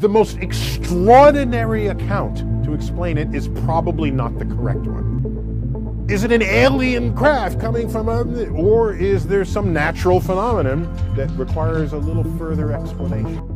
The most extraordinary account to explain it is probably not the correct one. Is it an alien craft coming from a, or is there some natural phenomenon that requires a little further explanation?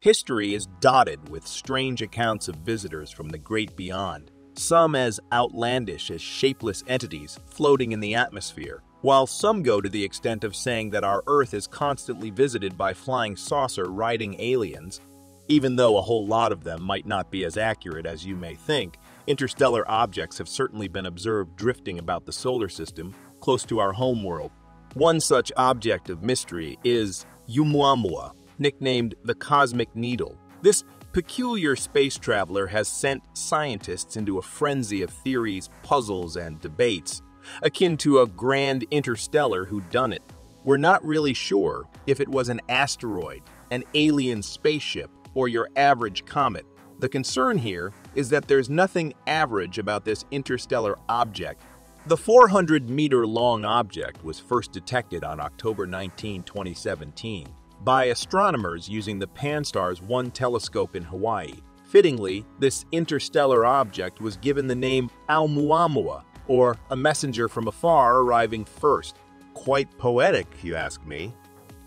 History is dotted with strange accounts of visitors from the great beyond, some as outlandish as shapeless entities floating in the atmosphere, while some go to the extent of saying that our Earth is constantly visited by flying saucer riding aliens. Even though a whole lot of them might not be as accurate as you may think, interstellar objects have certainly been observed drifting about the solar system, close to our home world. One such object of mystery is Oumuamua, nicknamed the Cosmic Needle. This peculiar space traveler has sent scientists into a frenzy of theories, puzzles, and debates akin to a grand interstellar whodunit. We're not really sure if it was an asteroid, an alien spaceship, or your average comet. The concern here is that there's nothing average about this interstellar object. The 400-meter-long object was first detected on October 19, 2017, by astronomers using the Pan-STARRS 1 telescope in Hawaii. Fittingly, this interstellar object was given the name Oumuamua, or a messenger from afar arriving first. Quite poetic, you ask me.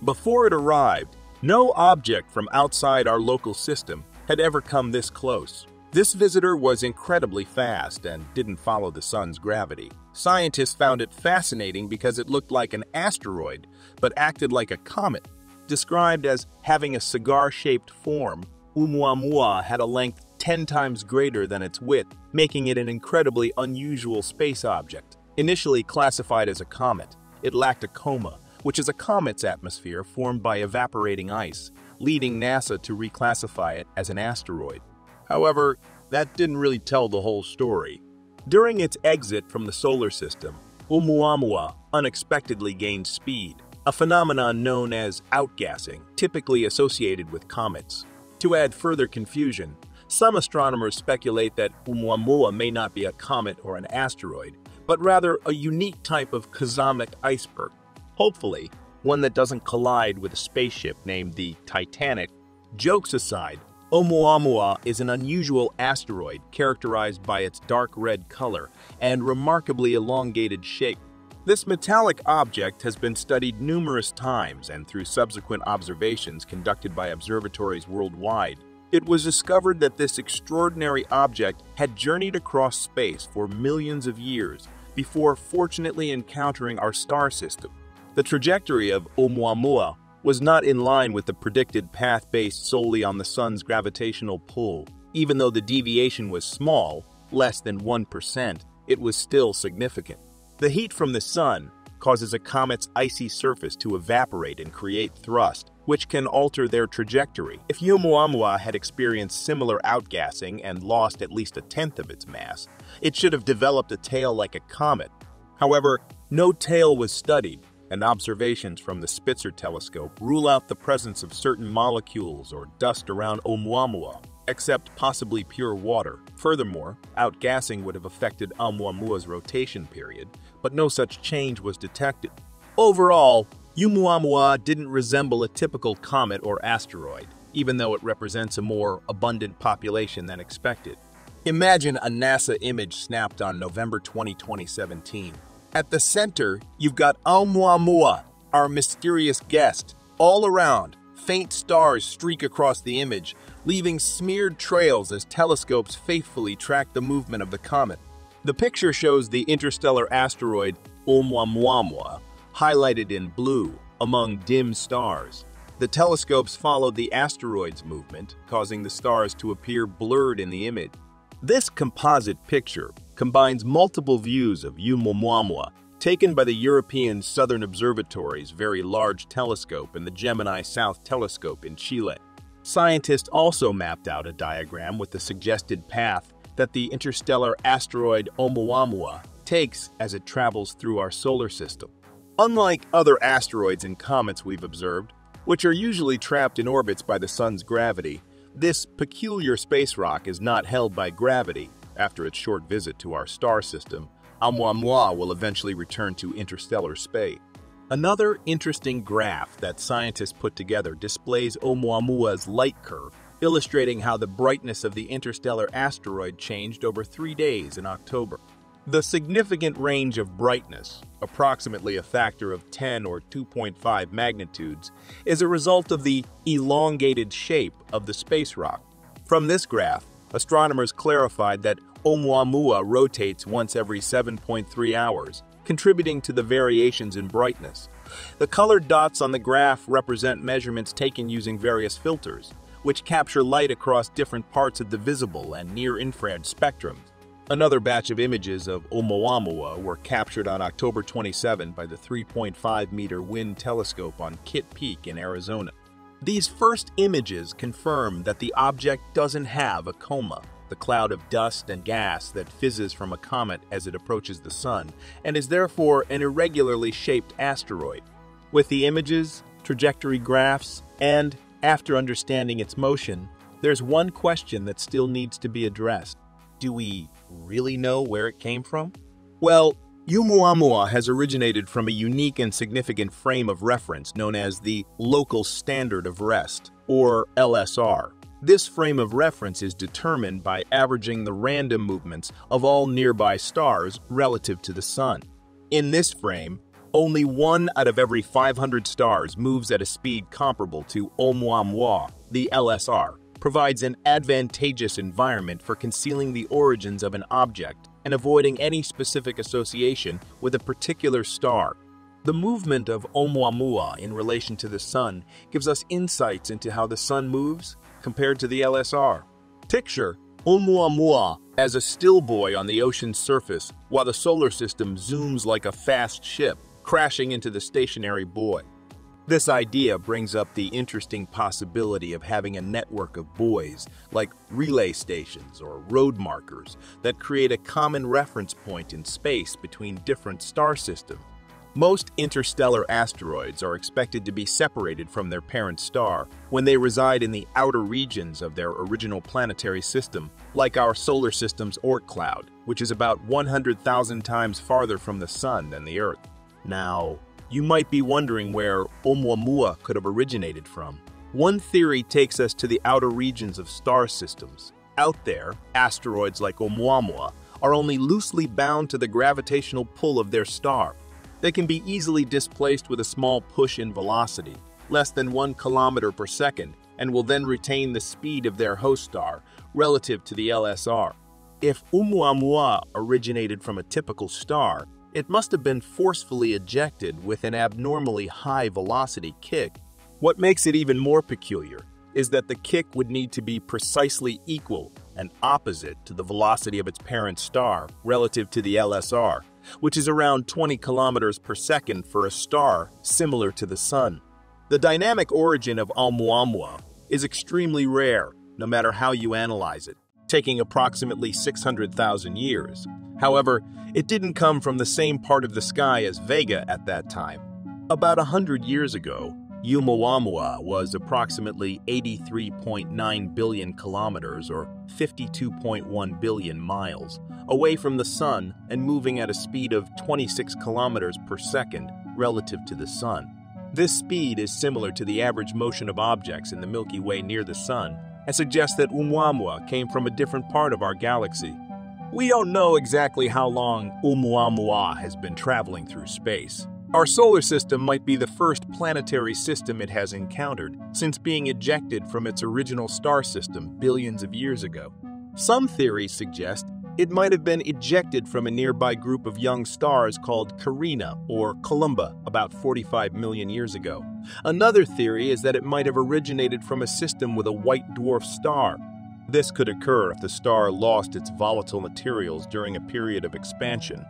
Before it arrived, no object from outside our local system had ever come this close. This visitor was incredibly fast and didn't follow the sun's gravity. Scientists found it fascinating because it looked like an asteroid, but acted like a comet. Described as having a cigar-shaped form, Oumuamua had a length 10 times greater than its width, making it an incredibly unusual space object. Initially classified as a comet, it lacked a coma, which is a comet's atmosphere formed by evaporating ice, leading NASA to reclassify it as an asteroid. However, that didn't really tell the whole story. During its exit from the solar system, Oumuamua unexpectedly gained speed, a phenomenon known as outgassing, typically associated with comets. To add further confusion, some astronomers speculate that Oumuamua may not be a comet or an asteroid, but rather a unique type of cosmic iceberg. Hopefully, one that doesn't collide with a spaceship named the Titanic. Jokes aside, Oumuamua is an unusual asteroid characterized by its dark red color and remarkably elongated shape. This metallic object has been studied numerous times and through subsequent observations conducted by observatories worldwide, it was discovered that this extraordinary object had journeyed across space for millions of years before fortunately encountering our star system. The trajectory of Oumuamua was not in line with the predicted path based solely on the sun's gravitational pull. Even though the deviation was small, less than 1%, it was still significant. The heat from the sun causes a comet's icy surface to evaporate and create thrust, which can alter their trajectory. If Oumuamua had experienced similar outgassing and lost at least a tenth of its mass, it should have developed a tail like a comet. However, no tail was studied, and observations from the Spitzer telescope rule out the presence of certain molecules or dust around Oumuamua, except possibly pure water. Furthermore, outgassing would have affected Oumuamua's rotation period, but no such change was detected. Overall, Oumuamua didn't resemble a typical comet or asteroid, even though it represents a more abundant population than expected. Imagine a NASA image snapped on November 20, 2017. At the center, you've got Oumuamua, our mysterious guest. All around, faint stars streak across the image, leaving smeared trails as telescopes faithfully track the movement of the comet. The picture shows the interstellar asteroid Oumuamua, highlighted in blue among dim stars. The telescopes followed the asteroid's movement, causing the stars to appear blurred in the image. This composite picture combines multiple views of Oumuamua, taken by the European Southern Observatory's Very Large Telescope and the Gemini South Telescope in Chile. Scientists also mapped out a diagram with the suggested path that the interstellar asteroid Oumuamua takes as it travels through our solar system. Unlike other asteroids and comets we've observed, which are usually trapped in orbits by the sun's gravity, this peculiar space rock is not held by gravity. After its short visit to our star system, Oumuamua will eventually return to interstellar space. Another interesting graph that scientists put together displays Oumuamua's light curve, illustrating how the brightness of the interstellar asteroid changed over three days in October. The significant range of brightness, approximately a factor of 10 or 2.5 magnitudes, is a result of the elongated shape of the space rock. From this graph, astronomers clarified that Oumuamua rotates once every 7.3 hours, contributing to the variations in brightness. The colored dots on the graph represent measurements taken using various filters, which capture light across different parts of the visible and near-infrared spectrum. Another batch of images of Oumuamua were captured on October 27 by the 3.5-meter WIYN telescope on Kitt Peak in Arizona. These first images confirm that the object doesn't have a coma, the cloud of dust and gas that fizzes from a comet as it approaches the sun, and is therefore an irregularly shaped asteroid. With the images, trajectory graphs, and, after understanding its motion, there's one question that still needs to be addressed. Do we really know where it came from? Well, Oumuamua has originated from a unique and significant frame of reference known as the Local Standard of Rest, or LSR. This frame of reference is determined by averaging the random movements of all nearby stars relative to the Sun. In this frame, only one out of every 500 stars moves at a speed comparable to Oumuamua, the LSR, provides an advantageous environment for concealing the origins of an object and avoiding any specific association with a particular star. The movement of Oumuamua in relation to the Sun gives us insights into how the Sun moves compared to the LSR. Picture Oumuamua as a still buoy on the ocean's surface while the solar system zooms like a fast ship, crashing into the stationary buoy. This idea brings up the interesting possibility of having a network of buoys, like relay stations or road markers, that create a common reference point in space between different star systems. Most interstellar asteroids are expected to be separated from their parent star when they reside in the outer regions of their original planetary system, like our solar system's Oort cloud, which is about 100,000 times farther from the Sun than the Earth. Now, you might be wondering where Oumuamua could have originated from. One theory takes us to the outer regions of star systems. Out there, asteroids like Oumuamua are only loosely bound to the gravitational pull of their star. They can be easily displaced with a small push in velocity, less than one kilometer per second, and will then retain the speed of their host star relative to the LSR. If Oumuamua originated from a typical star, it must have been forcefully ejected with an abnormally high velocity kick. What makes it even more peculiar is that the kick would need to be precisely equal and opposite to the velocity of its parent star relative to the LSR, which is around 20 kilometers per second for a star similar to the Sun. The dynamic origin of Oumuamua is extremely rare, no matter how you analyze it, taking approximately 600,000 years. However, it didn't come from the same part of the sky as Vega at that time. About a hundred years ago, Oumuamua was approximately 83.9 billion kilometers or 52.1 billion miles away from the Sun and moving at a speed of 26 kilometers per second relative to the Sun. This speed is similar to the average motion of objects in the Milky Way near the Sun and suggests that Oumuamua came from a different part of our galaxy. We don't know exactly how long Oumuamua has been traveling through space. Our solar system might be the first planetary system it has encountered since being ejected from its original star system billions of years ago. Some theories suggest it might have been ejected from a nearby group of young stars called Carina or Columba about 45 million years ago. Another theory is that it might have originated from a system with a white dwarf star this could occur if the star lost its volatile materials during a period of expansion.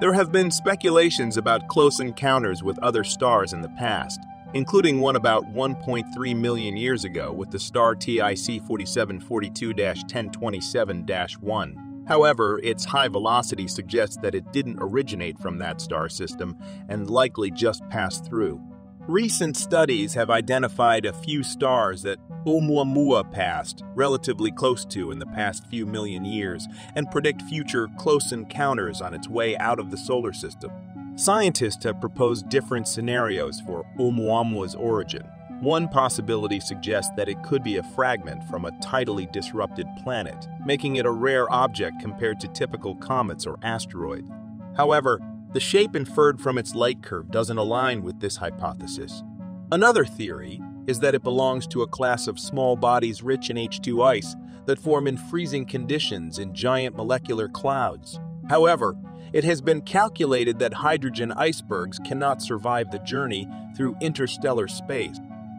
There have been speculations about close encounters with other stars in the past, including one about 1.3 million years ago with the star TIC 4742 1027 1. However, its high velocity suggests that it didn't originate from that star system and likely just passed through. Recent studies have identified a few stars that Oumuamua passed relatively close to in the past few million years and predict future close encounters on its way out of the solar system. Scientists have proposed different scenarios for Oumuamua's origin. One possibility suggests that it could be a fragment from a tidally disrupted planet, making it a rare object compared to typical comets or asteroids. However, the shape inferred from its light curve doesn't align with this hypothesis. Another theory is that it belongs to a class of small bodies rich in H2 ice that form in freezing conditions in giant molecular clouds. However, it has been calculated that hydrogen icebergs cannot survive the journey through interstellar space.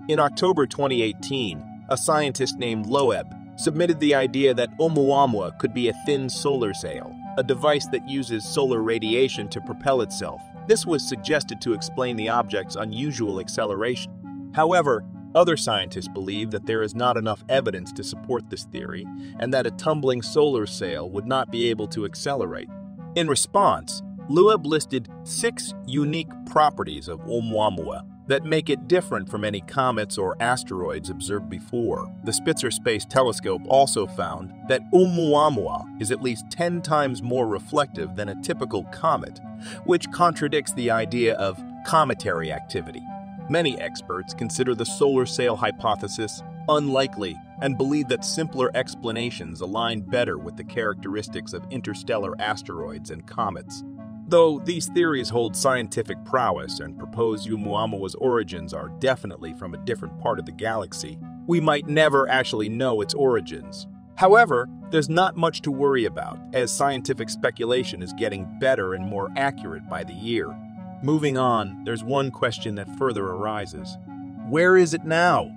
In October 2018, a scientist named Loeb submitted the idea that Oumuamua could be a thin solar sail, a device that uses solar radiation to propel itself. This was suggested to explain the object's unusual acceleration. However, other scientists believe that there is not enough evidence to support this theory and that a tumbling solar sail would not be able to accelerate. In response, Loeb listed six unique properties of Oumuamua that make it different from any comets or asteroids observed before. The Spitzer Space Telescope also found that Oumuamua is at least 10 times more reflective than a typical comet, which contradicts the idea of cometary activity. Many experts consider the solar sail hypothesis unlikely and believe that simpler explanations align better with the characteristics of interstellar asteroids and comets. Though these theories hold scientific prowess and propose Oumuamua's origins are definitely from a different part of the galaxy, we might never actually know its origins. However, there's not much to worry about, as scientific speculation is getting better and more accurate by the year. Moving on, there's one question that further arises. Where is it now?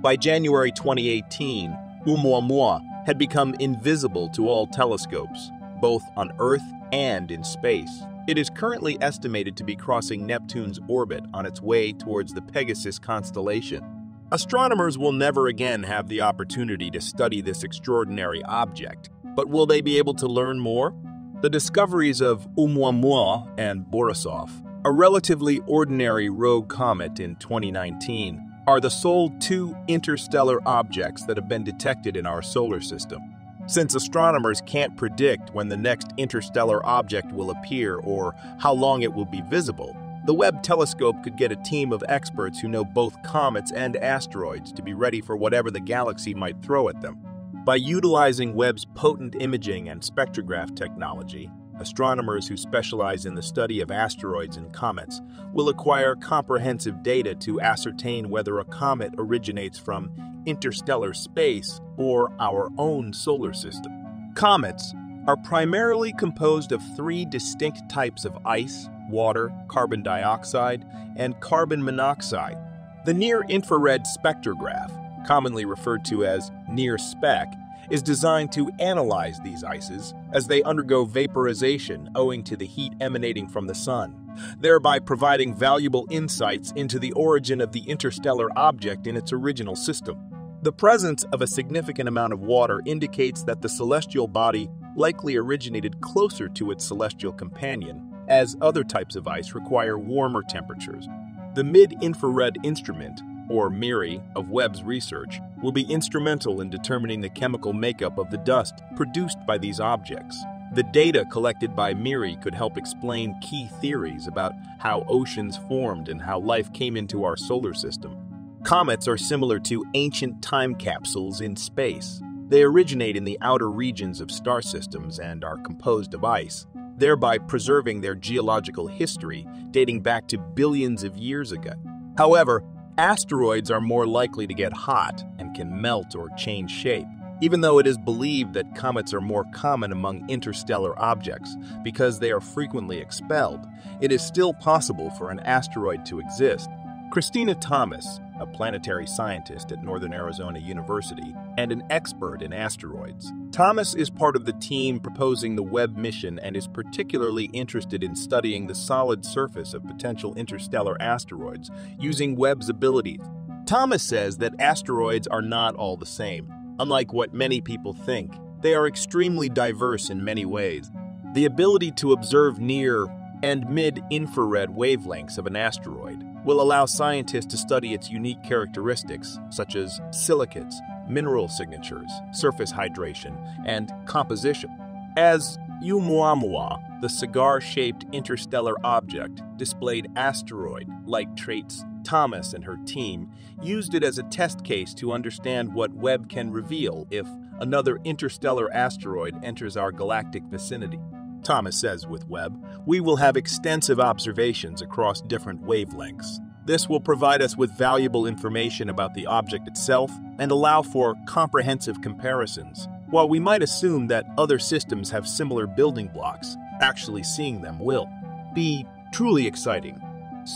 By January 2018, Oumuamua had become invisible to all telescopes, both on Earth and in space. It is currently estimated to be crossing Neptune's orbit on its way towards the Pegasus constellation. Astronomers will never again have the opportunity to study this extraordinary object, but will they be able to learn more? The discoveries of Oumuamua and Borisov, a relatively ordinary rogue comet in 2019, are the sole two interstellar objects that have been detected in our solar system. Since astronomers can't predict when the next interstellar object will appear or how long it will be visible, the Webb telescope could get a team of experts who know both comets and asteroids to be ready for whatever the galaxy might throw at them. By utilizing Webb's potent imaging and spectrograph technology, astronomers who specialize in the study of asteroids and comets will acquire comprehensive data to ascertain whether a comet originates from interstellar space or our own solar system. Comets are primarily composed of three distinct types of ice, water, carbon dioxide, and carbon monoxide. The near infrared spectrograph, commonly referred to as NIRSpec, is designed to analyze these ices as they undergo vaporization owing to the heat emanating from the sun, thereby providing valuable insights into the origin of the interstellar object in its original system. The presence of a significant amount of water indicates that the celestial body likely originated closer to its celestial companion, as other types of ice require warmer temperatures. The Mid Infrared Instrument, or MIRI, of Webb's research will be instrumental in determining the chemical makeup of the dust produced by these objects. The data collected by MIRI could help explain key theories about how oceans formed and how life came into our solar system. Comets are similar to ancient time capsules in space. They originate in the outer regions of star systems and are composed of ice, thereby preserving their geological history dating back to billions of years ago. However, Asteroids are more likely to get hot and can melt or change shape, even though it is believed that comets are more common among interstellar objects because they are frequently expelled. It is still possible for an asteroid to exist. Cristina Thomas, a planetary scientist at Northern Arizona University, and an expert in asteroids. Thomas is part of the team proposing the Webb mission and is particularly interested in studying the solid surface of potential interstellar asteroids using Webb's abilities. Thomas says that asteroids are not all the same. Unlike what many people think, they are extremely diverse in many ways. The ability to observe near and mid infrared wavelengths of an asteroid will allow scientists to study its unique characteristics, such as silicates, mineral signatures, surface hydration, and composition. As Oumuamua, the cigar-shaped interstellar object, displayed asteroid-like traits Thomas and her team used it as a test case to understand what Webb can reveal if another interstellar asteroid enters our galactic vicinity. Thomas says with Webb, we will have extensive observations across different wavelengths. This will provide us with valuable information about the object itself and allow for comprehensive comparisons. While we might assume that other systems have similar building blocks, actually seeing them will be truly exciting.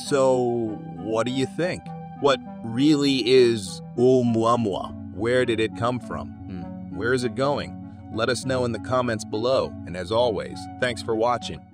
So, what do you think? What really is Oumuamua? Where did it come from? Hmm, where is it going? Let us know in the comments below, and as always, thanks for watching.